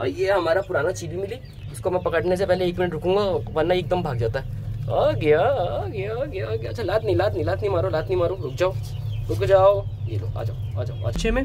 और ये हमारा पुराना चीली मिली इसको मैं पकड़ने से पहले एक मिनट रुकूँगा, वरना एकदम भाग जाता है। आ गया आ गया आ गया आ गया। अच्छा लात नहीं लात नहीं लात नहीं मारो, लात नहीं मारो। रुक जाओ रुक जाओ। ये लो, आ जाओ आ जाओ, अच्छे में।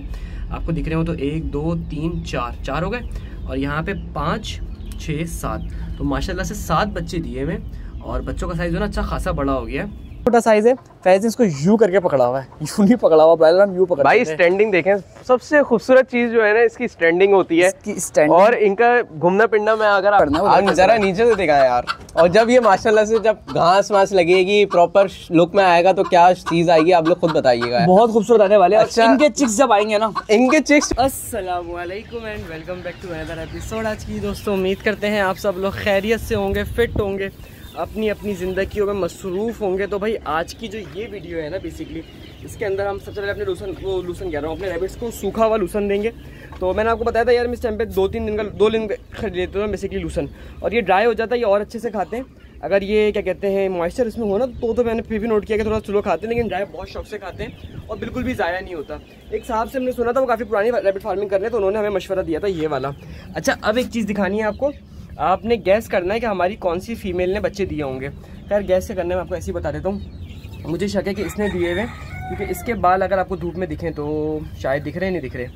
आपको दिख रहे हो तो एक, दो, तीन, चार चार हो गए। और यहाँ पे पाँच, छः, सात। तो माशाल्लाह से सात बच्चे दिए में और बच्चों का साइज़ जो ना अच्छा खासा बड़ा हो गया है। छोटा साइज़ है फैज ने इसको यू करके पकड़ा हुआ है। यू नहीं पकड़ा हुआ पहले यू पकड़ भाई स्टैंडिंग देखें सबसे खूबसूरत चीज़ जो है ना इसकी स्टैंडिंग होती है। इसकी standing- और इनका घूमना पिंडा में अगर आप जरा नीचे से दिखाएँ यार। और जब ये माशाल्लाह से जब घास वास लगेगी प्रॉपर लुक में आएगा तो क्या चीज़ आएगी आप लोग खुद बताइएगा। बहुत खूबसूरत आने वाले अच्छा। इनके चिक्स जब आएँगे ना इनके चिक्स असलकुम and welcome back to another episode आज की दोस्तों उम्मीद करते हैं आप सब लोग खैरियत से होंगे फिट होंगे। अपनी अपनी ज़िंदगी में मसरूफ़ होंगे तो भाई आज की जो ये वीडियो है ना बेसिकली इसके अंदर हम सबसे पहले अपने लूसन वो लूसन कह रहा हूँ, अपने रैबिट्स को सूखा हुआ लूसन देंगे। तो मैंने आपको बताया था यार मैं इस टाइम पे दो तीन दिन का, दो दिन खरीद लेते हूँ बेसिकली लूसन और ये ड्राई हो जाता है, ये और अच्छे से खाते हैं। अगर ये, क्या कहते हैं मॉइस्चर इसमें हो ना तो तो मैंने फिर भी नोट किया कि थोड़ा स्लो खाते हैं, लेकिन ड्राई बहुत शौक से खाते हैं और बिल्कुल भी ज़ाया नहीं होता। एक साहब से हमने सुना था, वो काफ़ी पुरानी रैबिट फ़ार्मिंग कर रहे हैं तो उन्होंने हमें मशवरा दिया था ये वाला। अच्छा अब एक चीज़ दिखानी है आपको। आपने गैस करना है कि हमारी कौन सी फीमेल ने बच्चे दिए होंगे। खैर गैस से करने में आपको ऐसे ही बता देता हूँ। मुझे शक है कि इसने दिए हुए, क्योंकि इसके बाल अगर आपको धूप में दिखें तो शायद दिख रहे नहीं दिख रहे।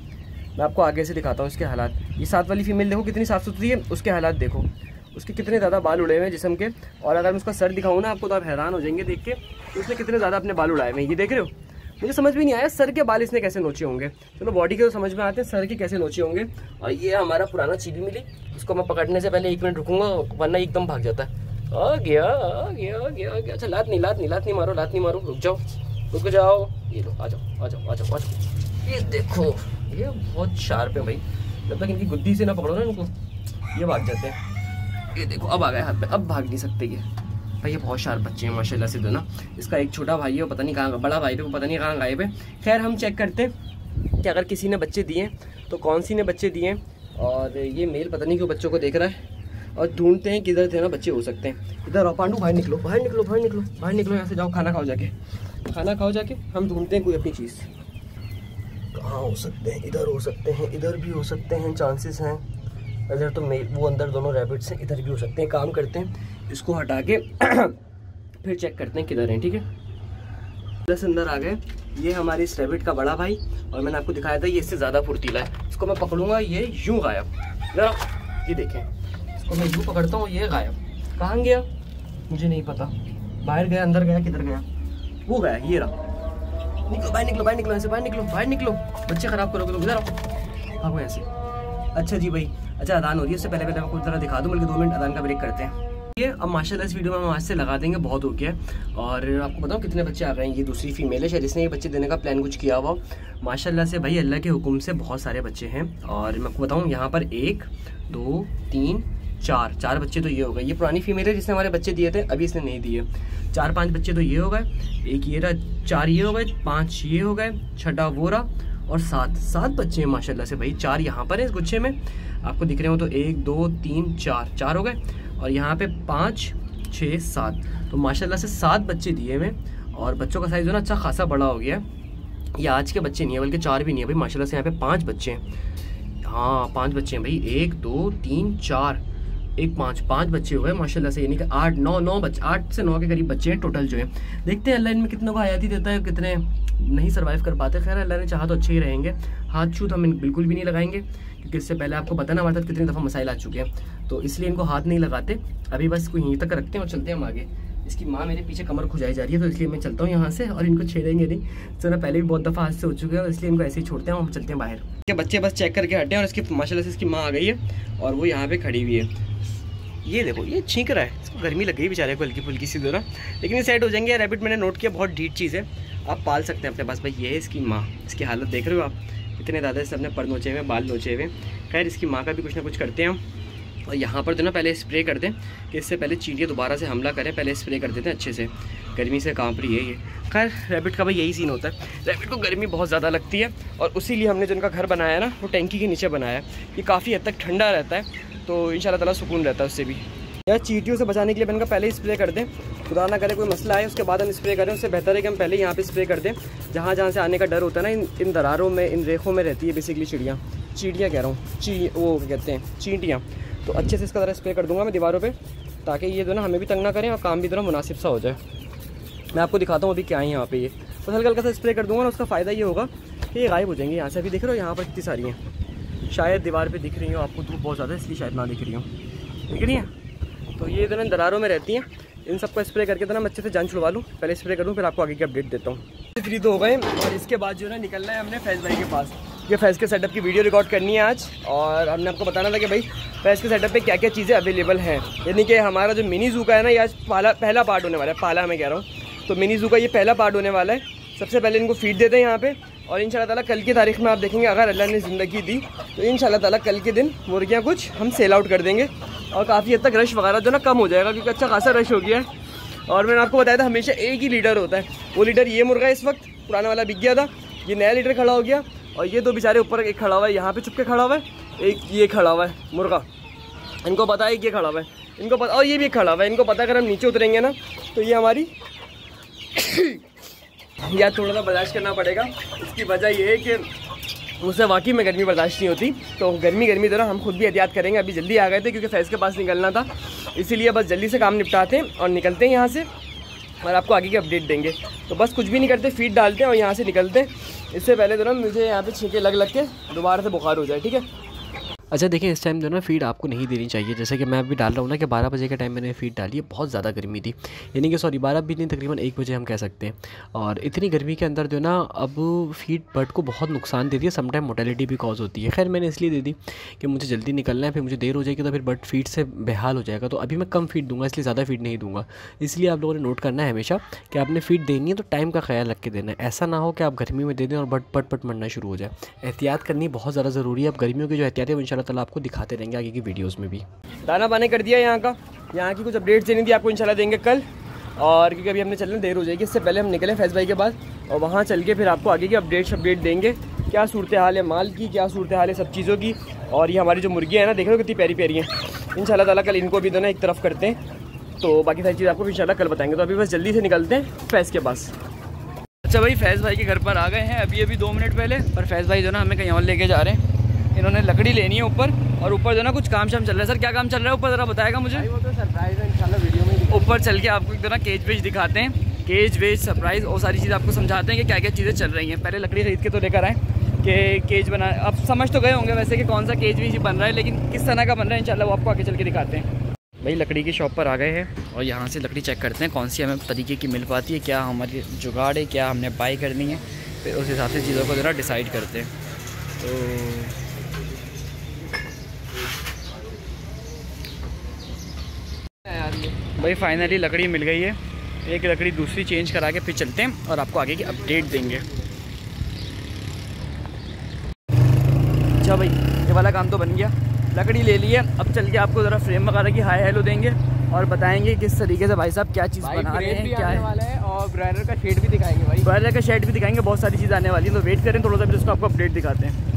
मैं आपको आगे से दिखाता हूँ इसके हालात। ये साथ वाली फीमेल देखो, कितनी साफ़ सुथरी है, उसके हालात देखो। उसके कितने ज़्यादा बाल उड़े हुए हैं जिसम के। और अगर मैं उसका सर दिखाऊँ ना आपको तो आप हैरान हो जाएँगे देख के उसने कितने ज़्यादा अपने बाल उड़ाए हुए हैं। ये देख रहे हो? मुझे समझ भी नहीं आया सर के बाल इसने कैसे नोचे होंगे। चलो बॉडी के तो समझ में आते हैं, सर के कैसे नोचे होंगे। और ये हमारा पुराना चीली मिली उसको मैं पकड़ने से पहले एक मिनट रुकूँगा, वरना एकदम भाग जाता है। आ गया आ गया आ गया आ गया। अच्छा लात नहीं लात नहीं लात नहीं मारो, लात नहीं मारो। रुक जाओ रुक जाओ। ये लो, आ जाओ आ जाओ आ जाओ आ जाओ। ये देखो, ये बहुत शार्प है भाई। जब तक इनकी गुद्दी से ना पकड़ो ना इनको, ये भाग जाते हैं। ये देखो, अब आ गए हाथ में, अब भाग नहीं सकते ये। भाई ये बहुत शार्प बच्चे हैं, माशाल्लाह से तो ना। इसका एक छोटा भाई है, वो पता नहीं कहाँ, बड़ा भाई है वो पता नहीं कहाँ गायब है। खैर, हम चेक करते कि अगर किसी ने बच्चे दिए तो कौन सी ने बच्चे दिए? और ये मेल पता नहीं क्यों बच्चों को देख रहा है। और ढूंढते हैं किधर थे ना बच्चे, हो सकते हैं। इधर आओ, पांडू, बाहर निकलो बाहर निकलो बाहर निकलो बाहर निकलो, यहाँ से जाओ, खाना खाओ जाके। खाना खाओ जाके, हम ढूंढते हैं कोई अपनी चीज़। कहाँ हो सकते हैं? इधर हो सकते हैं, इधर भी हो सकते हैं चांसेस हैं। इधर तो मे वो अंदर दोनों रैबिट्स हैं, इधर भी हो सकते हैं, काम करते हैं। इसको हटा के फिर चेक करते हैं किधर हैं, ठीक है? दस अंदर आ गए। ये हमारे इस रैबिट का बड़ा भाई और मैंने आपको दिखाया था, ये इससे ज़्यादा फुर्तीला है। इसको मैं पकड़ूँगा, ये यूँ गायब। जरा ये देखें। इसको मैं यूँ पकड़ता हूँ, ये गायब। कहाँ गया? मुझे नहीं पता। बाहर गया, अंदर गया, किधर गया? वो गया, ये रहा। निकलो, बाहर निकलो बाहर निकलो ऐसे बाहर निकलो बाहर निकलो। बच्चे खराब करोगे तो इधर आओ। ऐसे अच्छा जी भाई अच्छा अदान हो रही है, उससे पहले पहले आपको जरा दिखा दूँ, बल्कि दो मिनट अदान का ब्रेक करते हैं। ये अब माशाल्लाह इस वीडियो में हम आज से लगा देंगे, बहुत हो गया और आपको बताऊँ कितने बच्चे आ गए हैं, ये दूसरी फीमेल है, शायद इसने ये बच्चे देने का प्लान कुछ किया हुआ माशाल्लाह से भाई अल्लाह के हुक्म से बहुत सारे बच्चे हैं। और मैं आपको बताऊँ, यहाँ पर एक, दो, तीन, चार चार बच्चे तो ये हो गए। ये पुरानी फीमेल है जिसने हमारे बच्चे दिए थे, अभी इसने नहीं दिए। चार, पाँच बच्चे तो ये हो गए। एक ये रहा, चार ये हो गए, पाँच ये हो गए, छठा वो रहा, और सात सात बच्चे हैं माशाल्लाह से भाई। चार यहाँ पर है इस गुच्छे में। आपको दिख रहे हो तो एक, दो, तीन, चार चार हो गए। और यहाँ पे पाँच, छः, सात। तो माशाल्लाह से सात बच्चे दिए हुए और बच्चों का साइज़ जो ना अच्छा खासा बड़ा हो गया है। ये आज के बच्चे नहीं है, बल्कि चार भी नहीं है। भाई माशाल्लाह से यहाँ पे पाँच बच्चे हैं। हाँ पाँच बच्चे हैं भाई। एक, दो, तीन, चार। एक, पाँच पाँच बच्चे हुए माशाल्लाह से। यानी कि आठ, नौ नौ बच्चे आठ से नौ के करीब बच्चे हैं टोटल जो है। देखते हैं अल्लाह इनमें कितनों को हयाती देता है कितने नहीं सर्वाइव कर पाते। खैर, अल्लाह ने चाहा तो अच्छे ही रहेंगे। हाथ छूत हम इन बिल्कुल भी नहीं लगाएँगे। क्योंकि इससे पहले आपको पता ना हमारे साथ कितनी दफ़ा मसाइल आ चुके हैं। तो इसलिए इनको हाथ नहीं लगाते। अभी बस कोई यहीं तक रखते हैं और चलते हैं हम आगे। इसकी माँ मेरे पीछे कमर खुजाई जा रही है तो इसलिए मैं चलता हूँ यहाँ से और इनको छेड़ेंगे नहीं। तो पहले भी बहुत दफ़ा हाथ से हो चुके हैं और इसलिए इनको ऐसे ही छोड़ते हैं हम चलते हैं बाहर। के बच्चे बस चेक करके हटे हैं और इसकी माशाला से इसकी माँ आ गई है और वो यहाँ पे खड़ी हुई है। ये देखो, ये छींक रहा है। इसको गर्मी लग गई बेचारे को हल्की फुल्की सी दोनों। लेकिन ये सेट हो जाएँगे। रैबिट मैंने नोट किया, बहुत ढीठ चीज़ है। आप पाल सकते हैं अपने पास। भाई, ये है इसकी माँ। इसकी हालत देख रहे हो आप? इतने ज़्यादा इससे अपने पर नोचे हुए, बाल नोचे हुए। खैर, इसकी माँ का भी कुछ ना कुछ करते हैं हम। और यहाँ पर जो ना पहले स्प्रे कर दें कि इससे पहले चींटियाँ दोबारा से हमला करें, पहले स्प्रे कर देते हैं अच्छे से। गर्मी से काँप रही है ये। खैर रैबिट का भाई यही सीन होता है। रैबिट को गर्मी बहुत ज़्यादा लगती है और उसी लिए हमने जो इनका घर बनाया है ना, वो टैंकी के नीचे बनाया है। ये काफ़ी हद तक ठंडा रहता है तो इन ताला सुकून रहता है उससे भी। यार, चीटियों से बचाने के लिए इनका पहले स्प्रे कर दें। खुदा ना करे कोई मसला आए, उसके बाद हम स्प्रे करें, उससे बेहतर है कि हम पहले यहाँ पे स्प्रे कर दें। जहाँ जहाँ से आने का डर होता है ना, इन दरारों में, इन रेखों में रहती है बेसिकली चिड़ियाँ। चीटियाँ कह रहा हूँ, ची, वो कहते हैं, चींटियाँ। तो अच्छे से इसका ज़रा स्प्रे कर दूँगा मैं दीवारों पर ताकि ये जो ना हमें भी तंग ना करें और काम भी जो ना मुनासिब सा हो जाए। मैं आपको दिखाता हूँ अभी क्या है यहाँ पर ये। तो हल्का हल्का सा स्प्रे कर दूँगा ना, उसका फ़ायदा ये होगा कि ये गायब हो जाएँगे यहाँ से। अभी दिख रहे हो, यहाँ पर कितनी सारी हैं। शायद दीवार पे दिख रही हो, आपको धूप बहुत ज़्यादा इसलिए शायद ना दिख रही हो। रही हैं तो ये जो दरारों में रहती हैं। इन सबको स्प्रे करके तो ना मैं अच्छे से जान छुड़वा लूँ। पहले स्प्रे करूँ, फिर आपको आगे की अपडेट देता हूँ। फ्री तो हो गए, और इसके बाद जो है ना निकलना है हमने फैज़ भाई के पास। ये फैज़ के सेटअप की वीडियो रिकॉर्ड करनी है आज, और हमने आपको बताना था कि भाई, फैज़ के सेटअप पे क्या क्या चीज़ें अवेलेबल हैं। यानी कि हमारा जो मिनी जू का है ना, ये आज पहला पहला पार्ट होने वाला है पाला मैं कह रहा हूँ। तो मिनी जू का ये पहला पार्ट होने वाला है। सबसे पहले इनको फ़ीड देते हैं यहाँ पे, और इन ताला कल की तारीख में आप देखेंगे, अगर अल्लाह ने ज़िंदगी दी तो इन ताला कल के दिन मुर्गियाँ कुछ हम सेल आउट कर देंगे। और काफ़ी हद तक रश वगैरह जो ना कम हो जाएगा क्योंकि अच्छा खासा रश हो गया है। और मैंने आपको बताया था, हमेशा एक ही लीडर होता है। वो लीडर ये मुर्गा इस वक्त, पुराना वाला बिक गया था। ये नया लीडर खड़ा हो गया। और ये दो बेचारे ऊपर एक खड़ा हुआ है, यहाँ पे चुपके खड़ा हुआ है। एक ये खड़ा हुआ है, मुर्गा। इनको पता है ये खड़ा हुआ है। इनको पता, और ये भी खड़ा हुआ है। इनको पता अगर हम नीचे उतरेंगे ना तो ये हमारी या थोड़ा सा बर्दाश्त करना पड़ेगा। इसकी वजह ये है कि मुझसे वाकई में गर्मी बर्दाश्त नहीं होती। तो गर्मी गर्मी तरह हम खुद भी एहतियात करेंगे। अभी जल्दी आ गए थे क्योंकि फैज़ के पास निकलना था। इसीलिए बस जल्दी से काम निपटाते हैं और निकलते हैं यहाँ से और आपको आगे की अपडेट देंगे। तो बस कुछ भी नहीं करते फ़ीड डालते हैं और यहाँ से निकलते हैं। इससे पहले तो ना मुझे यहाँ पे छीके लग लग के दोबारा से बुखार हो जाए, ठीक है? अच्छा देखिए, इस टाइम जो ना फ़ीड आपको नहीं देनी चाहिए। जैसे कि मैं अभी डाल रहा हूँ ना कि 12 बजे के टाइम मैंने फ़ीड डाली है, बहुत ज़्यादा गर्मी थी। यानी कि सॉरी बारह भी नहीं, तकरीबन एक बजे हम कह सकते हैं। और इतनी गर्मी के अंदर जो ना, अब फ़ीड बर्ड को बहुत नुकसान देती है समटाइम मोटेलिटी भी कॉज होती है। खैर, मैंने इसलिए दे दी कि मुझे जल्दी निकलना है, फिर मुझे देर हो जाएगी तो फिर बर्ड फ़ीड से बेहाल हो जाएगा। तो अभी मैं कम फ़ीड दूँगा, इसलिए ज़्यादा फ़ीड नहीं दूँगा। इसलिए आप लोगों ने नोट करना है हमेशा कि आपने फ़ीड देनी है तो टाइम का ख्याल रख के देना है। ऐसा ना हो कि आप गर्मी में दे दें और बट पट पट मरना शुरू हो जाए। एहतियात करनी बहुत ज़्यादा ज़रूरी है। अब गर्मियों की जो एहतियात है, वो इन ताला आपको दिखाते रहेंगे आगे की वीडियोस में भी। दाना पानी कर दिया यहाँ का। यहाँ की कुछ अपडेट्स देनी थी आपको इंशाल्लाह देंगे कल। और क्योंकि अभी हमने चलने देर हो जाएगी इससे पहले हम निकले फैज़ भाई के पास और वहाँ चल के फिर आपको आगे की अपडेट्स अपडेट देंगे। क्या सूरत हाल है माल की क्या सूरत हाल है सब चीज़ों की। और ये हमारी जो मुर्गियाँ हैं ना देख रहे हो कितनी प्यारी प्यारी हैं। इन ताला कल इनको भी दोनों एक तरफ़ करते हैं। तो बाकी सारी चीज़ आपको इंशाल्लाह कल बताएँगे। तो अभी बस जल्दी से निकलते हैं फैज़ के पास। अच्छा भाई फैज़ भाई के घर पर आ गए हैं। अभी अभी दो मिनट पहले पर फैज़ भाई जो ना हमें कहीं और लेके जा रहे हैं। इन्होंने लकड़ी लेनी है ऊपर और ऊपर जो ना कुछ काम शाम चल रहा है। सर क्या काम चल रहा है ऊपर? ज़रा बताएगा मुझे। वो तो सरप्राइज़ है इंशाल्लाह वीडियो में ऊपर चल के आपको एक ना केज वेज दिखाते हैं। केज वेज सरप्राइज़ और सारी चीज़ आपको समझाते हैं कि क्या क्या चीज़ें चल रही हैं। पहले लकड़ी खरीद के तो लेकर आए कि केज बना अब समझ तो गए होंगे वैसे कि कौन सा केज वेज बन रहा है लेकिन किस तरह का बन रहा है इंशाल्लाह वो आपको आगे चल के दिखाते हैं। भाई लकड़ी की शॉप पर आ गए हैं और यहाँ से लकड़ी चेक करते हैं कौन सी हमें तरीके की मिल पाती है क्या हमारी जुगाड़ है क्या हमने बाई करनी है। फिर उस हिसाब से चीज़ों को ज़रा डिसाइड करते हैं। तो भाई फाइनली लकड़ी मिल गई है। एक लकड़ी दूसरी चेंज करा के फिर चलते हैं और आपको आगे की अपडेट देंगे। अच्छा भाई ये वाला काम तो बन गया। लकड़ी ले ली है। अब चल के आपको ज़रा फ्रेम वगैरह की हाई हेलो देंगे और बताएँगे किस तरीके से भाई साहब क्या चीज़ बना रहे हैं क्या है। वाला है और ब्रायलर का शेड भी दिखाएँगे भाई। ब्रायलर का शेड भी दिखाएँगे बहुत सारी चीज़ आने वाली है तो वेट करें थोड़ा सा फिर उसको आपको अपडेट दिखाते हैं।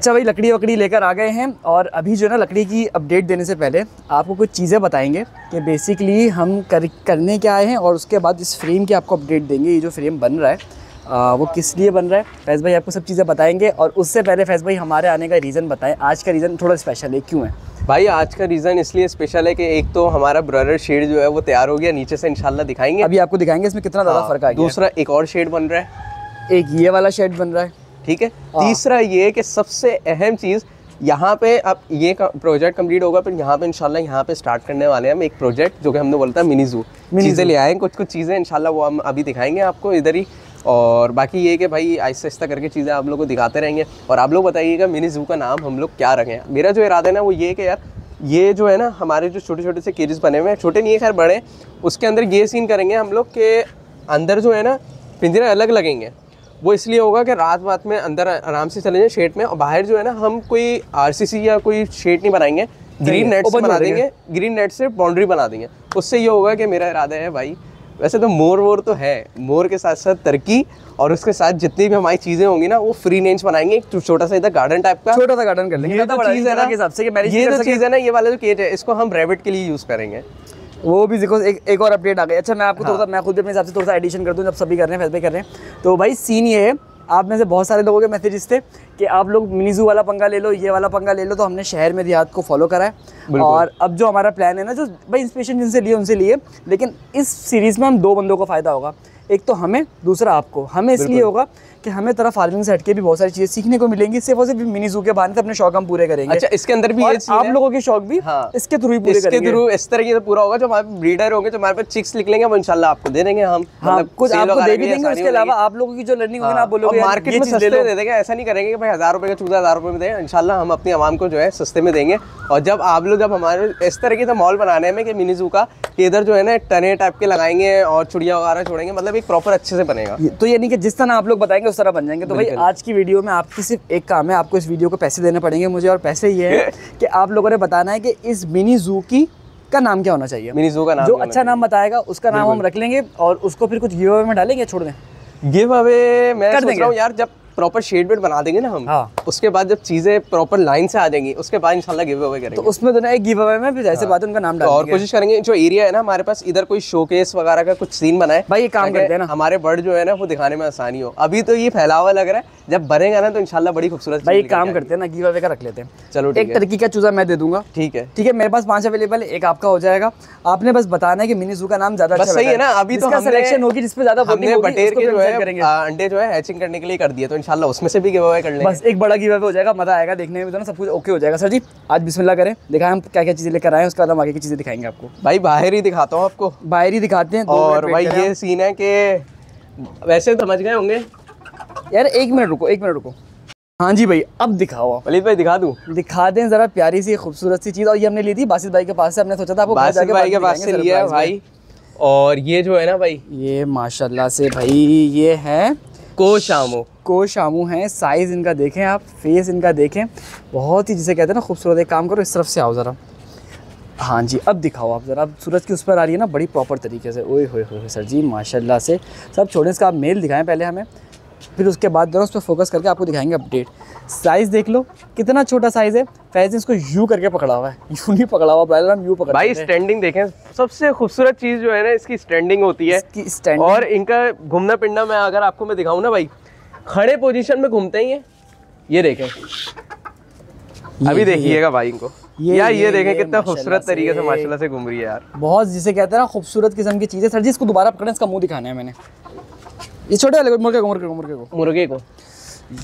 अच्छा भाई लकड़ी वकड़ी लेकर आ गए हैं और अभी जो है ना लकड़ी की अपडेट देने से पहले आपको कुछ चीज़ें बताएँगे कि बेसिकली हम कर करने क्या आए हैं और उसके बाद इस फ्रेम की आपको अपडेट देंगे ये जो फ्रेम बन रहा है आ, वो किस लिए बन रहा है। फैज़ भाई आपको सब चीज़ें बताएँगे और उससे पहले फैज़ भाई हमारे आने का रीज़न बताएँ। आज का रीज़न थोड़ा स्पेशल है क्यों है? भाई आज का रीज़न इसलिए स्पेशल है कि एक तो हमारा ब्रदर शेड जो है वो तैयार हो गया नीचे से इंशाल्लाह दिखाएँगे। अभी आपको दिखाएँगे इसमें कितना ज़्यादा हाँ, फ़र्क आ गया दूसरा एक और शेड बन रहा है। एक ये वाला शेड बन रहा है। ठीक है? हाँ। तीसरा ये कि सबसे अहम चीज़ यहाँ पे अब ये प्रोजेक्ट कंप्लीट होगा फिर यहाँ पे इंशाल्लाह यहाँ पे स्टार्ट करने वाले हैं हम एक प्रोजेक्ट जो कि हमने बोलता है मिनी जू। चीज़ें ले आए हैं, कुछ कुछ चीज़ें इंशाल्लाह वो हम अभी दिखाएँगे आपको इधर ही। और बाकी ये कि भाई आहिस्ता आहिस्ता करके चीज़ें आप लोग को दिखाते रहेंगे। और आप लोग बताइएगा मिनी जू का नाम हम लोग क्या रखें। मेरा जो इरादा है ना वो ये कि यार ये जो है ना हमारे जो छोटे छोटे से केजेस बने हुए हैं छोटे नहीं है खैर बड़े उसके अंदर ये सीन करेंगे हम लोग के अंदर जो है ना पिंजरे अलग लगेंगे। वो इसलिए होगा कि रात रात में अंदर आराम से चले जाएँ शेड में और बाहर जो है ना हम कोई आरसीसी या कोई शेड नहीं बनाएँगे। ग्रीन नेट से बना देंगे। ग्रीन नेट से बाउंड्री बना देंगे। उससे ये होगा कि मेरा इरादा है भाई वैसे तो मोर वोर तो है। मोर के साथ साथ तरक्की और उसके साथ जितनी भी हमारी चीज़ें होंगी ना वो फ्री रेंज बनाएँगे। एक छोटा सा इधर गार्डन टाइप का। छोटा सा गार्डन कर लेंगे। ये तो चीज़ है ना के हिसाब से ये तो चीज़ है ना ये वाला जो केज है इसको हम रेबिट के लिए यूज़ करेंगे। वो भी देखो एक एक और अपडेट आ गई। अच्छा मैं आपको हाँ। थोड़ा सा मैं खुद भी अपने हिसाब से थोड़ा सा एडिशन कर दूँ जब सभी कर रहे हैं फैसले कर रहे हैं। तो भाई सीन ये है आप में से बहुत सारे लोगों के मैसेजेस थे कि आप लोग मिनी जू वाला पंगा ले लो ये वाला पंगा ले लो तो हमने शहर में देहात को फॉलो करा है। और अब जो हमारा प्लान है ना जो भाई इंस्पिरेशन जिनसे लिए उनसे लिए। लेकिन इस सीरीज़ में हम दो बंदों को फ़ायदा होगा। एक तो हमें दूसरा आपको। हमें इसलिए होगा कि हमें तरह फ़ार्मिंग से हटके भी बहुत सारी चीज़ें सीखने को मिलेंगी सिर्फ़ और सिर्फ़ मिनी जू के बहाने अपने शौक हम पूरे करेंगे। अच्छा इसके अंदर भी आप लोगों के शौक भी हाँ। इसके थ्रू ही पूरे करेंगे। थ्रू इस तरह की पूरा होगा जो हमारे ब्रीडर होंगे जो हमारे पास चिक्स निकलेंगे वो इंशाल्लाह आपको दे देंगे हम हाँ मतलब कुछ आपको दे भी देंगे उसके अलावा आप लोगों की जो लर्निंग होगी ना हाँ, आप बोलोगे मार्केट में सस्ते दे देंगे ऐसा नहीं करेंगे कि भाई हज़ार रुपये का चूजा हज़ार रुपये में दें इंशाल्लाह हम अपनी आवाम को जो है सस्ते में देंगे। और जब आप लोग जब हमारे इस तरीके से मॉल बनाने में कि मिनी जू का कि इधर जो है ना टने टाइप के लगाएँगे और चुड़िया वगैरह छोड़ेंगे मतलब एक प्रॉपर अच्छे से बनेगा। तो यानी कि जिस तरह आप लोग बताएँगे उस तरह बन जाएँगे। तो भाई आज की वीडियो में आपकी सिर्फ़ एक काम है आपको इस वीडियो को पैसे देने पड़ेंगे मुझे और पैसे ये है कि आप लोगों ने बताना है कि इस मिनी जू की का नाम क्या होना चाहिए। मिनी जू का नाम जो अच्छा नाम बताएगा उसका नाम हम रख लेंगे और उसको फिर कुछ गिव में डालेंगे छोड़ दें। गिव अवे मैं सोच रहा हूँ यार जब प्रॉपर शेड वेड बना देंगे ना हम हाँ। उसके बाद जब चीज़ें प्रॉपर लाइन से आ जाएँगी उसके बाद इंशाल्लाह गिव अवे करेंगे। तो उसमें तो ना एक गिव अवे में फिर जैसे बात उनका नाम तो और कोशिश करेंगे जो एरिया है ना हमारे पास इधर कोई शोकेस वगैरह का कुछ सीन बनाए। भाई, ये काम करते हैं ना। हमारे बर्ड जो है ना वो दिखाने में आसानी हो। अभी तो ये फैला लग रहा है जब बनेगा ना तो इंशाल्लाह बड़ी खूबसूरत भाई काम करते हैं ना गिव अवे का रख लेते हैं। चलो एक है। तरक्की का चूजा मैं दे दूँगा। ठीक है। ठीक है मेरे पास पाँच अवेलेबल एक आपका हो जाएगा। आपने बस बताना है कि मिनी जू का नाम ज़्यादा अच्छा सही है ना अभी तो सिलेक्शन होगी जिस पे ज़्यादा बटेर के जो है अंडे जो है हैचिंग करने के लिए कर दिया तो इंशाल्लाह उसमें से भी गिव अवे कर लेंगे। बस एक बड़ा गिव अवे हो जाएगा मज़ा आएगा देखने में तो ना सब कुछ ओके हो जाएगा। सर जी आज बिस्मिल्लाह करें दिखाएँ हम क्या क्या चीज़ें लेकर आए हैं उसके बाद हम आगे की चीज़ें दिखाएँगे आपको। भाई बाहर ही दिखाता हूँ आपको। बाहर ही दिखाते हैं और भाई ये सीन है कि वैसे समझ गए होंगे। यार एक मिनट रुको एक मिनट रुको। हाँ जी भाई अब दिखाओ वलीद भाई दिखा दूँ? दिखा दें जरा प्यारी सी खूबसूरत सी चीज़। और ये हमने ली थी बासित भाई के पास से हमने सोचा था आपको बासित भाई के पास से लिया है भाई। और ये जो है ना भाई ये माशाल्लाह से भाई ये है को शामो को शामू हैं साइज़ इनका देखें आप फेस इनका देखें बहुत ही जिसे कहते हैं ना खूबसूरत एक काम करो इस तरफ़ से आओ ज़रा। हाँ जी अब दिखाओ आप ज़रा अब सूरज की उस पर आ रही है ना बड़ी प्रॉपर तरीके से। ओए होए होए सर जी माशाल्लाह से। सब छोड़े इसका आप मेल दिखाएँ पहले हमें फिर उसके बाद दोनों उस पर फोकस करके आपको दिखाएँगे अपडेट साइज़ देख लो कितना छोटा साइज़ है फैज़ ने इसको यू करके पकड़ा हुआ है। यू नहीं पकड़ा हुआ पहले हम यू पकड़ भाई स्टैंडिंग देखें सबसे खूबसूरत चीज़ जो है ना इसकी स्टैंडिंग होती है। और इनका घूमना पिंडा मैं अगर आपको मैं दिखाऊँ ना भाई खड़े पोजीशन में घूमते हैं ये? ये देखें। अभी देखिएगा भाई इनको। ये- यार ये ये- देखें कितना खूबसूरत तरीके से। माशाल्लाह से घूम रही है यार। बहुत जिसे कहते हैं ना खूबसूरत किस्म की चीज़। सर जी इसको दोबारा पकड़ें इसका मुँह दिखाना है मैंने। ये छोटे वाले मुर्गे को मुर्गे को मुर्गे को। मुर्गे को।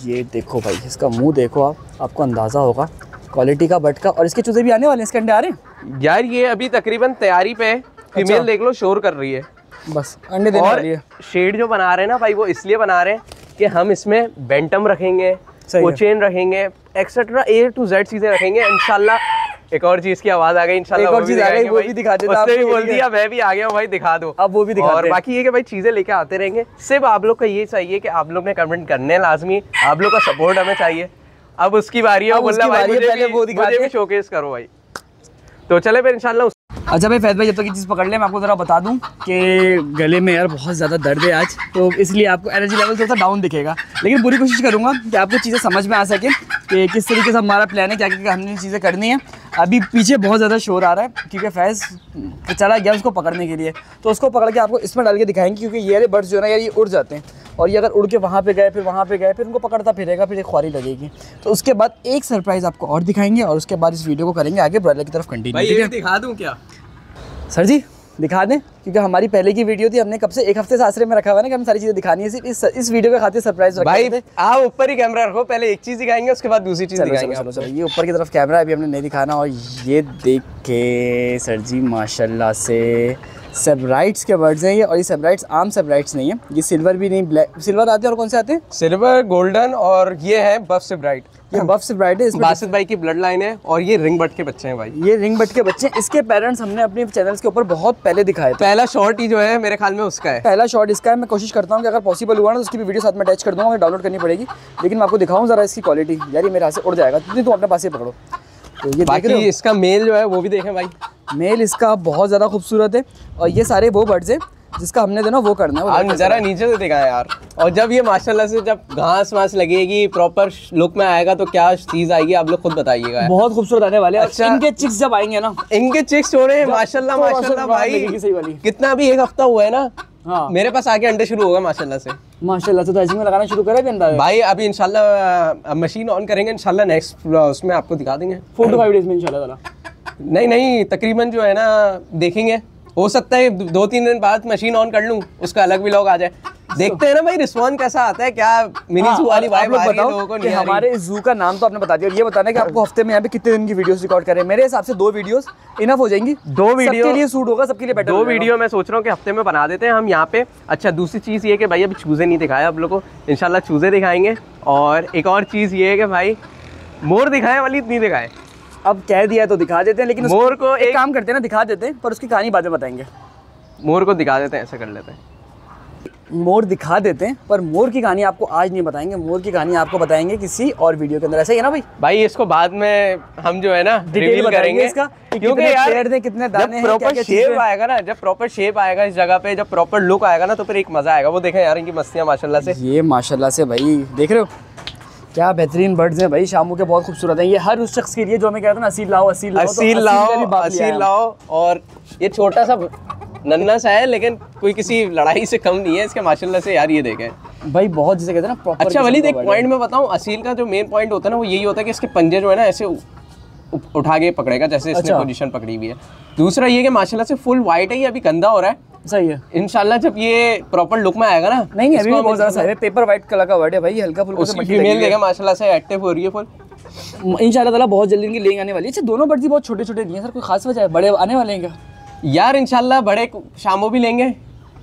ये देखो भाई इसका मुँह देखो आप। आपको अंदाज़ा होगा क्वालिटी का बट का और इसके चूजे भी आने वाले हैं इसके अंडे आ रहे हैं? यार ये अभी तकरीबन तैयारी पे है। फीमेल देख लो शोर कर रही है। बस अंडे देने और शेड जो बना रहे हैं ना भाई वो इसलिए बना रहे हैं कि हम इसमें बेंटम रखेंगे। कोचेन रखेंगे एक्सेट्रा ए टू जेड चीज़ें रखेंगे इंशाल्लाह एक और चीज़ की आवाज़ आ गई इंशाल्लाह एक और चीज़ आ गई, वो भी दिखा देता उसने भी बोल दिया मैं भी आ गया भाई दिखा दो अब वो भी दिखाते और। बाकी ये कि भाई चीज़ें लेके आते रहेंगे सिर्फ़ आप लोग का ये चाहिए कि आप लोग ने कमेंट करने लाजमी आप लोग का सपोर्ट हमें चाहिए अब उसकी बारी है बोलना भाई मुझे वो दिखा। भी शोकेस करो भाई तो चले फिर इंशाल्लाह अच्छा भाई, फैज भाई, जब तक तो ये चीज़ पकड़ ले, मैं आपको ज़रा बता दूँ कि गले में यार बहुत ज़्यादा दर्द है आज तो इसलिए आपको एनर्जी लेवल थोड़ा सा डाउन दिखेगा। लेकिन पूरी कोशिश करूँगा कि आपको चीज़ें समझ में आ सके, कि किस तरीके से हमारा प्लान है, क्या क्या हमने चीज़ें करनी है। अभी पीछे बहुत ज़्यादा शोर आ रहा है, क्योंकि फैज़ चला गया उसको पकड़ने के लिए। तो उसको पकड़ के आपको इसमें डाल के दिखाएँगे, क्योंकि ये बर्ड्स जो है ना, यार, ये उड़ जाते हैं। और ये अगर उड़ के वहाँ पे गए फिर वहाँ पे गए फिर उनको पकड़ता फिरेगा फिर एक ख्वारी लगेगी। तो उसके बाद एक सरप्राइज़ आपको और दिखाएँगे और उसके बाद इस वीडियो को करेंगे आगे ब्रॉयलर की तरफ़ कंटिन्यू दिखा दूँ क्या? सर जी दिखा दें? क्योंकि हमारी पहले की वीडियो थी हमने कब से एक हफ़्ते से आश्रय में रखा हुआ है ना कि हम सारी चीज़ें दिखानी है सिर्फ़ इस इस वीडियो के खाते सरप्राइज़ रखा भाई आप ऊपर ही कैमरा रखो पहले एक चीज़ दिखाएँगे उसके बाद दूसरी चीज़ दिखाएँगे चलो चलो ये ऊपर की तरफ़ कैमरा अभी हमने नहीं दिखाना और ये देख के सर जी माशाल्लाह से सेबराइट्स के वर्ड्स हैं ये और ये सेबराइट्स आम सेबराइट्स नहीं है। ये सिल्वर भी नहीं ब्लैक सिल्वर आते हैं और कौन से आते हैं? सिल्वर गोल्डन और ये है बफ से ब्राइट ये बफ सेबराइट है बासित भाई की ब्लड लाइन है और ये रिंग बट के बच्चे हैं भाई। ये रिंग बट के बच्चे हैं। इसके पेरेंट्स हमने अपने चैनल्स के ऊपर बहुत पहले दिखाए थे। पहला शॉर्ट ही जो है मेरे ख्याल में उसका है। पहला शॉट इसका है। मैं कोशिश करता हूँ कि अगर पॉसिबल हुआ ना तो उसकी भी वीडियो साथ में अटैच कर दूँगा डाउनलोड करनी पड़ेगी। लेकिन मैं आपको दिखाऊँ जरा इसकी क्वालिटी यार ये मेरे हाथ से उड़ जाएगा। नहीं तो अपने पास ही पकड़ो। तो ये बाकी इसका मेल जो है वो भी देखें भाई। मेल इसका बहुत ज़्यादा खूबसूरत है और ये सारे वो बर्ड्स हैं जिसका हमने देना वो करना है वो जरा नीचे से दिखाएँ यार। और जब ये माशाल्लाह से जब घास वास लगेगी प्रॉपर लुक में आएगा तो क्या चीज़ आएगी आप लोग खुद बताइएगा बहुत खूबसूरत आने वाले अच्छा। इनके चिक्स जब आएँगे ना इनके चिक्स हो रहे हैं जब माशाल्लाह तो माशाल्लाह भाई। कितना भी एक हफ़्ता हुआ है ना हाँ। मेरे पास आके अंडे शुरू होगा माशाल्लाह से। माशाल्लाह से तो ऐसे में लगाना शुरू करा भी भाई अभी इंशाल्लाह मशीन ऑन करेंगे इंशाल्लाह नेक्स्ट उसमें आपको दिखा देंगे। फोर टू फाइव डेज़ में इंशाल्लाह नहीं नहीं तकरीबन जो है ना देखेंगे। हो सकता है दो तीन दिन बाद मशीन ऑन कर लूँ उसका अलग भी लोग आ जाए। देखते हैं ना भाई रिस्पॉन्स कैसा आता है क्या मिनी हाँ, जू वाली और वाइब लोग आ रही है बताओ लोगों को नहीं हमारे इस जू का नाम तो आपने बता दिया और ये बताना कि आपको हफ़्ते में यहाँ पे कितने दिन की वीडियोस रिकॉर्ड करें। मेरे हिसाब से दो वीडियोस इनफ हो जाएँगी। दो वीडियो- सबके लिए सूट होगा सबके लिए बेटर दो वीडियो मैं सोच रहा हूँ कि हफ़्ते में बना देते हैं हम यहाँ पे। अच्छा दूसरी चीज़ ये कि भाई अभी चूज़े नहीं दिखाया आप लोग को। इंशाल्लाह चूज़े दिखाएँगे। और एक और चीज़ ये है कि भाई मोर दिखाए वाली नहीं दिखाए। अब कह दिया है तो दिखा देते हैं लेकिन मोर को एक एक- काम करते हैं ना दिखा देते हैं पर उसकी कहानी बाद में बताएँगे। मोर को दिखा देते हैं ऐसा कर लेते हैं। मोर दिखा देते हैं पर मोर की कहानी आपको आज नहीं बताएँगे। मोर की कहानी आपको बताएँगे किसी और वीडियो के अंदर। ऐसा ही है ना भाई? भाई इसको बाद में हम जो है ना बताएँगे करेंगे। इसका क्योंकि यार पेड़ थे, कितने दाने जब प्रॉपर शेप आएगा ना जब प्रॉपर शेप आएगा इस जगह पे जब प्रॉपर लुक आएगा ना तो फिर एक मज़ा आएगा। वो देखें यार इनकी मस्तियाँ माशाल्लाह से। ये माशाल्लाह से भाई देख रहे हो? क्या बेहतरीन बर्ड्स हैं भाई शामू के बहुत खूबसूरत हैं। ये हर उस शख्स के लिए जो हमें कहते हैं ना असील लाओ असील लाओ तो असील लाओ असील लाओ और ये छोटा सा नन्ना सा है लेकिन कोई किसी लड़ाई से कम नहीं है। इसके माशाल्लाह से यार ये देखें। भाई बहुत जिसे कहते हैं ना proper अच्छा वलीद एक पॉइंट मैं बताऊँ असील का जो मेन पॉइंट होता है ना वो यही होता है कि इसके पंजे जो है ना ऐसे उठा के पकड़ेगा जैसे इसने अच्छा। पोजीशन पकड़ी हुई है। दूसरा ये कि माशाल्लाह से फुल वाइट है ये अभी गंदा हो रहा है। सही है। इंशाल्लाह जब ये प्रॉपर लुक में आएगा ना नहीं नहीं अभी भी बहुत ज़्यादा सही है पेपर व्हाइट कलर का वर्ड है भाई हल्का फुल्का से उसकी फीमेल देखा माशाल्लाह से एक्टिव हो रही है फुल इंशाल्लाह ताला बहुत जल्दी इनकी लेंग आने वाली है। अच्छा दोनों बर्ड्स बहुत छोटे छोटे दिए हैं सर कोई खास वजह है? बड़े आने वाले हैं क्या? यार इंशाल्लाह बड़े शामो भी लेंगे।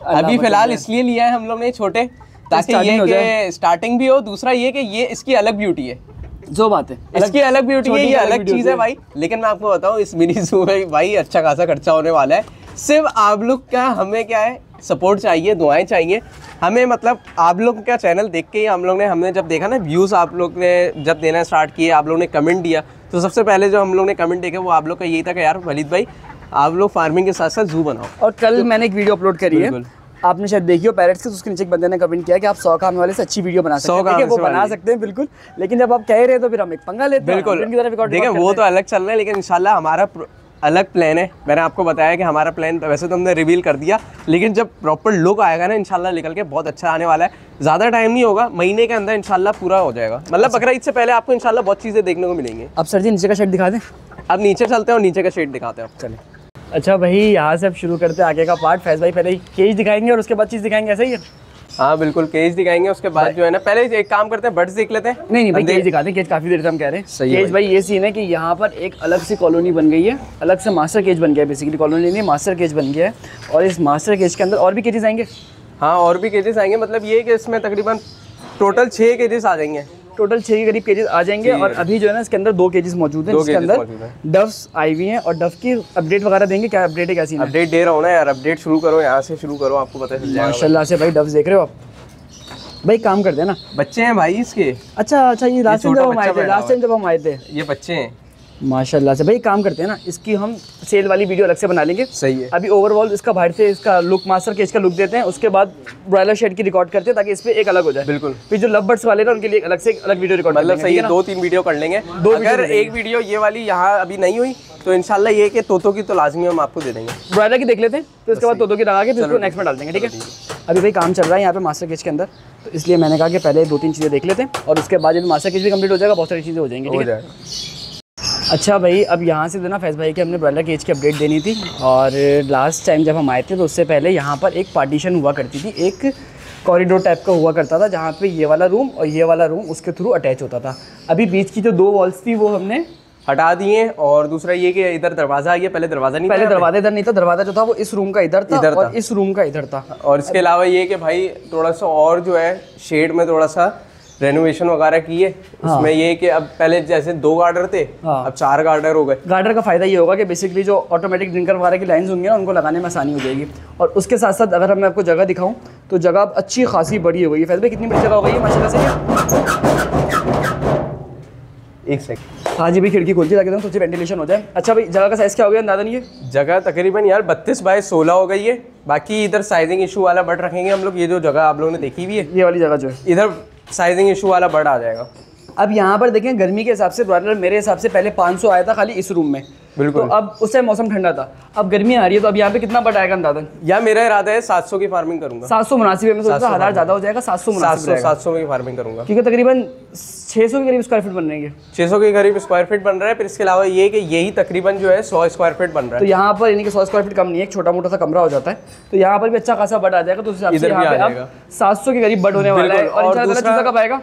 अभी फ़िलहाल इसलिए लिया है हम लोग ने छोटे ताकि ये। कि स्टार्टिंग भी हो दूसरा ये कि ये इसकी अलग ब्यूटी है। जो बात है इसकी अलग ब्यूटी है ये अलग चीज़ है। भाई। लेकिन मैं आपको बताऊँ इस मिनी जू में भाई अच्छा खासा खर्चा होने वाला है। सिर्फ़ आप लोग का हमें क्या है सपोर्ट चाहिए दुआएँ चाहिए। हमें मतलब आप लोग का चैनल देख के ही हम लोग ने हमने जब देखा ना व्यूज़ आप लोग ने जब देना स्टार्ट किए आप लोग ने कमेंट दिया तो सबसे पहले जो हम लोग ने कमेंट देखे वो आप लोग का यही था कि यार वलीद भाई आप लोग फ़ार्मिंग के साथ साथ जू बनाओ। और कल तो, मैंने एक वीडियो अपलोड करी है। आपने शायद देखी हो पैरेट्स के तो उसके नीचे एक बंदे ने कमेंट किया कि आप सौ काम वाले से अच्छी वीडियो बना सकते सौ हैं। काम वो बना सकते हैं बिल्कुल। लेकिन जब आप कह रहे हैं तो फिर हम एक पंगा लेते हैं। बिल्कुल। देखिए वो तो अलग चल रहा है लेकिन इंशाल्लाह हमारा अलग प्लान है। मैंने आपको बताया कि हमारा प्लान वैसे तो हमने रिवील कर दिया लेकिन जब प्रॉपर लुक आएगा ना इंशाल्लाह निकल के बहुत अच्छा आने वाला है। ज़्यादा टाइम नहीं होगा महीने के अंदर इंशाल्लाह पूरा हो जाएगा। मतलब बकरा ईद से पहले आपको इंशाल्लाह बहुत चीज़ें देखने को मिलेंगी। अब सर जी नीचे का शेड दिखा दें। अब नीचे चलते हैं और नीचे का शेड दिखाते हैं। चले अच्छा भाई यहाँ से अब शुरू करते हैं आगे का पार्ट फैज भाई पहले केज दिखाएँगे और उसके बाद चीज़ दिखाएँगे ऐसा ही है? बिल्कुल केज दिखाएँगे उसके बाद जो है ना पहले एक काम करते हैं बर्ड्स देख लेते हैं। नहीं नहीं भाई केज दिखाते हैं केज काफ़ी देर से हम कह रहे हैं। सही केज भाई। ये सीन है कि यहाँ पर एक अलग सी कॉलोनी बन गई है अलग से मास्टर केज बन गया है बेसिकली कॉलोनी नहीं मास्टर केज बन गया है। और इस मास्टर केज के अंदर और भी केजेस आएँगे? हाँ और भी केजेस आएँगे मतलब ये कि इसमें तकरीबन टोटल छः केजेस आ जाएँगे। टोटल छह के करीब केजेस आ जाएँगे और अभी जो है ना इसके अंदर दो केजेस मौजूद हैं इसके जिसके अंदर डव्स आई हुई हैं और डव की अपडेट वगैरह देंगे। क्या अपडेट है कैसी अपडेट दे रहा हूँ ना यार अपडेट शुरू करो यहाँ से शुरू करो आपको पता चल जाएगा। माशाल्लाह से भाई डव्स देख रहे हो आप? भाई काम करते हैं ना। बच्चे हैं भाई इसके। अच्छा अच्छा ये लास्ट टाइम जब हम आए थे लास्ट टाइम जब हम आए थे। ये बच्चे हैं। माशाल्लाह से। भाई काम करते हैं ना इसकी हम सेल वाली वीडियो अलग से बना लेंगे। सही है। अभी ओवरऑल इसका बाहर से इसका लुक मास्टर केज का लुक देते हैं उसके बाद ब्रॉयलर शेड की रिकॉर्ड करते हैं ताकि इस पे एक अलग हो जाए। बिल्कुल। फिर जो लव बर्ड्स वाले ना उनके लिए अलग से अलग वीडियो रिकॉर्ड मतलब सही है दो तीन वीडियो कर लेंगे। दो अगर एक वीडियो ये वाली यहाँ अभी नहीं हुई तो इंशाल्लाह ये कि तोतों की तो लाजमी हम आपको दे देंगे। ब्रॉयलर की देख लेते हैं फिर उसके बाद दो की लगा के फिर उसको नेक्स्ट में डाल देंगे ठीक है? अभी भाई काम चल रहा है यहाँ पे मास्टर केज के अंदर तो इसलिए मैंने कहा कि पहले दो तीन चीज़ें देख लेते हैं और उसके बाद जब मास्टर केज भी कंप्लीट हो जाएगा बहुत सारी चीज़ें हो जाएँगी ठीक है? अच्छा भाई अब यहाँ से ना फैज भाई की हमने ब्रॉयलर केज की अपडेट देनी थी और लास्ट टाइम जब हम आए थे तो उससे पहले यहाँ पर एक पार्टीशन हुआ करती थी एक कॉरिडोर टाइप का हुआ करता था जहाँ पे ये वाला रूम और ये वाला रूम उसके थ्रू अटैच होता था। अभी बीच की जो दो वॉल्स थी वो हमने हटा दिए और दूसरा ये कि इधर दरवाज़ा आ गया पहले दरवाज़ा नहीं था पहले दरवाज़ा इधर नहीं था दरवाज़ा जो था वो इस रूम का इधर था इधर और। इस रूम का इधर था। और इसके अलावा ये कि भाई थोड़ा सा और जो है शेड में थोड़ा सा रेनोवेशन वगैरह की किए उसमें ये कि अब पहले जैसे दो गार्डर थे हाँ। अब चार गार्डर हो गए। गार्डर का फ़ायदा ये होगा कि बेसिकली जो ऑटोमेटिक ड्रिंकर वगैरह की लाइन्स होंगी ना उनको लगाने में आसानी हो जाएगी। और उसके साथ साथ अगर मैं आपको जगह दिखाऊँ तो जगह अब अच्छी खासी बड़ी हो गई है। फैज भाई कितनी बड़ी जगह हो गई है? माशाल्लाह से एक सेकंड हाँ जी भाई खिड़की खोलती ताकि थोड़ी वेंटिलेशन हो जाए। अच्छा भाई जगह का साइज़ क्या हो गया? अंदाज़ा नहीं है? जगह तकरीबन यार बत्तीस बाय सोलह हो गई है। बाकी इधर साइजिंग इशू वाला बट रखेंगे हम लोग। ये जो जगह आप लोगों ने देखी हुई है। ये वाली जगह जो है। इधर साइजिंग इशू वाला बड़ा आ जाएगा। अब यहाँ पर देखें, गर्मी के हिसाब से ब्रॉयलर मेरे हिसाब से पहले 500 आया था खाली इस रूम में। बिल्कुल। तो अब उस टाइम मौसम ठंडा था। अब गर्मी आ रही है तो अब यहाँ पे कितना बट आएगा अंदाजन या मेरा इरादा है 700 की फ़ार्मिंग करूँगा। सात सौ मुनासिब है मैं सोचता हज़ार ज़्यादा हो जाएगा सात सौ मुनासिब 700 रहेगा। 700 की फ़ार्मिंग करूँगा। क्योंकि तकरीबन छः सौ के करीब स्क्वायर फीट बन रहेंगे 600 के करीब स्क्वायर फीट बन रहा है फिर इसके अलावा ये कि यही तकरीबन जो है सौ स्क्वायर फीट बन रहा है। तो यहाँ पर यानी कि सौ स्क्वायर फीट कम नहीं है छोटा मोटा सा कमरा हो जाता है। तो यहाँ पर भी अच्छा खासा बट आ जाएगा तो से। सात सौ के करीब बट होने वाला है। और कब आएगा?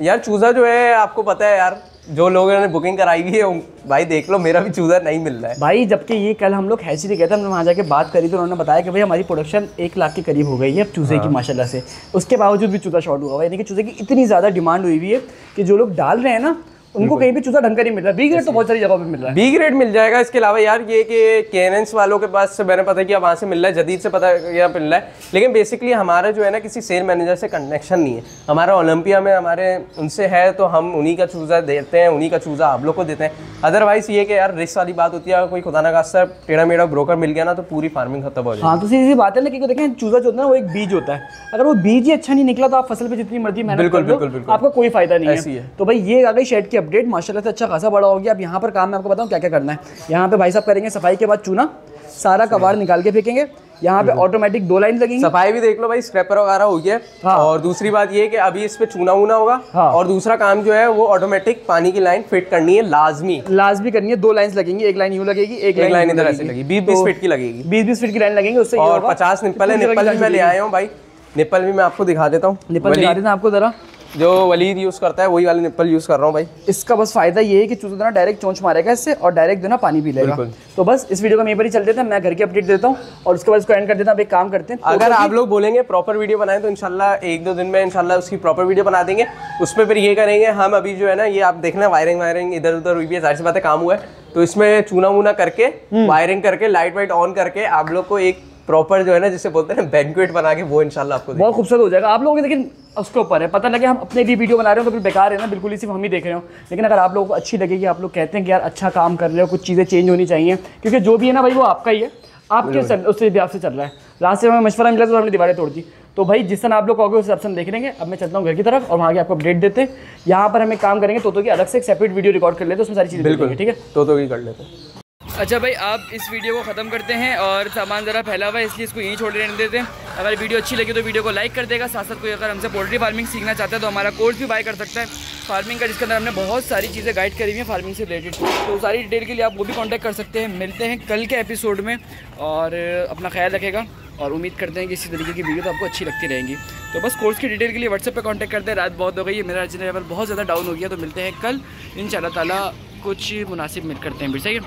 यार चूजा जो है आपको पता है यार जो लोगों ने बुकिंग कराई हुई है भाई देख लो मेरा भी चूज़र नहीं मिल रहा है। भाई जबकि ये कल हम लोग हैसी गए थे हमने वहाँ जाके बात करी तो उन्होंने बताया कि भाई हमारी प्रोडक्शन एक लाख के करीब हो गई है अब चूजे हाँ। की माशाल्लाह से। उसके बावजूद भी चूजा शॉर्ट हुआ हुआ है। यानी कि चूजे की इतनी ज़्यादा डिमांड हुई हुई है कि जो लोग डाल रहे हैं ना उनको कहीं भी चूजा ढंग का नहीं मिल रहा। बी ग्रेड तो बहुत सारी जगह पे मिल रहा है। बी ग्रेड मिल जाएगा। इसके अलावा यार ये कि केनेंस वालों के पास से मैंने पता किया वहाँ से मिल रहा है। जदीद से पता किया मिल रहा है। लेकिन बेसिकली हमारा जो है ना किसी सेल मैनेजर से कनेक्शन नहीं है। हमारा ओलंपिया में हमारे उनसे है तो हम उन्हीं का चूज़ा देते हैं उन्हीं का चूज़ा आप लोग को देते हैं। अदरवाइज़ ये कि यार रिस्क वाली बात होती है। अगर कोई खुदा ना खास्ता टेढ़ा मेढ़ा ब्रोकर मिल गया ना तो पूरी फ़ार्मिंग खत्म हो जाएगी। हाँ तो सीधी बात है ना क्योंकि देखें चूजा जो होता है ना वो एक बीज होता है। अगर वो बीज ही अच्छा नहीं निकला तो आप फ़सल पे जितनी मर्ज़ी मेहनत बिल्कुल, बिल्कुल, बिल्कुल। आपका कोई फ़ायदा नहीं ऐसी है। है। तो भाई ये आ गई शेड की अपडेट माशाल्लाह से अच्छा खासा बड़ा हो गया। अब यहाँ पर काम मैं आपको बताऊँ क्या क्या करना है। यहाँ पे भाई साहब करेंगे सफ़ाई के बाद चूना सारा कबाड़ निकाल के फेंकेंगे। यहाँ पे ऑटोमेटिक दो लाइन लगेंगी। सफ़ाई भी देख लो भाई स्क्रैपर वगैरह हो गया हाँ। और दूसरी बात ये कि अभी इस पे चूना वूना होगा। हाँ। और दूसरा काम जो है वो ऑटोमेटिक पानी की लाइन फिट करनी है लाजमी। लाजमी करनी है दो लाइंस लगेंगी। एक लाइन यूँ लगेगी एक एक लाइन इधर ऐसे लगी बीस बीस फीट की लगेगी। बीस बीस फीट की लाइन लगेंगी उससे और पचास निपल है की भी मैं ले आया हूँ भाई। निप्पल भी मैं आपको दिखा देता हूँ। निप्पल दिखा देना आपको जरा। जो वलीद यूज़ करता है वही वाले निप्पल यूज़ कर रहा हूँ भाई। इसका बस फ़ायदा ये है कि चूजा ना डायरेक्ट चोंच मारेगा इससे और डायरेक्ट जो ना पानी पी लेगा। तो बस इस वीडियो का यहीं पर ही चल देते हैं मैं घर की अपडेट देता हूँ और उसके बाद इसको एंड कर देता हूँ एक काम करते हैं अगर आप लोग बोलेंगे प्रॉपर वीडियो बनाएँ तो इंशाल्लाह एक दो दिन में इंशाल्लाह उसकी प्रॉपर वीडियो बना देंगे। उसमें फिर ये करेंगे हम अभी जो है ना ये आप देखना वायरिंग वायरिंग इधर उधर हुई भी है ज़ाहिर सी बात काम हुआ है। तो इसमें चूना वूना करके वायरिंग करके लाइट वाइट ऑन करके आप लोग को एक प्रॉपर जो है ना जिसे बोलते हैं ना बैंकुएट बना के वो इनशाला आपको बहुत खूबसूरत हो जाएगा। आप लोगों के लेकिन उसके ऊपर है। पता लगे हम अपने लिए वीडियो बना रहे हो तो फिर बेकार है ना बिल्कुल ही सिर्फ़ हम ही देख रहे हो। लेकिन अगर आप लोगों को अच्छी लगेगी आप लोग कहते हैं कि यार अच्छा काम कर रहे हो कुछ चीज़ें चेंज होनी चाहिए क्योंकि जो भी है ना भाई वो आपका ही है। आपके चल उससे भी आपसे चल रहा है। लास्ट में हमें मशवरा मिला तो हमने दीवारें तोड़ दी। तो भाई जिस तरह आप लोग कहोगे उस हिसाब से हम देख लेंगे। अब मैं चलता हूँ घर की तरफ़ और वहाँ के आपको अपडेट देते। हैं यहाँ पर हम एक काम करेंगे तो की अलग से एक सेपरेट वीडियो रिकॉर्ड कर लेते हैं उसमें सारी चीज़ें बिल्कुल। ठीक है? तो तो ही कर लेते। हैं अच्छा भाई, आप इस वीडियो को ख़त्म करते हैं और सामान ज़रा फैला हुआ है, इसलिए इसको यहीं छोड़ रहने देते हैं। अगर वीडियो अच्छी लगी तो वीडियो को लाइक कर देगा। साथ साथ कोई अगर हमसे पोल्ट्री फ़ार्मिंग सीखना चाहता है तो हमारा कोर्स भी बाय कर सकता है। फ़ार्मिंग का, जिसके अंदर हमने बहुत सारी चीज़ें गाइड करी हुई हैं फ़ार्मिंग से रिलेटेड तो सारी डिटेल के लिए आप वो भी कॉन्टैक्ट कर सकते हैं। मिलते हैं कल के एपिसोड में और अपना ख्याल रखेगा और उम्मीद करते हैं कि इसी तरीके की वीडियो तो आपको अच्छी लगती रहेंगी। तो बस कोर्स की डिटेल के लिए व्हाट्सएप पे कांटेक्ट करते हैं। रात बहुत हो गई है, मेरा अर्जन लेवल बहुत ज़्यादा डाउन हो गया तो मिलते हैं कल। इन ताला कुछ मुनासिब मिल करते हैं। फिर सही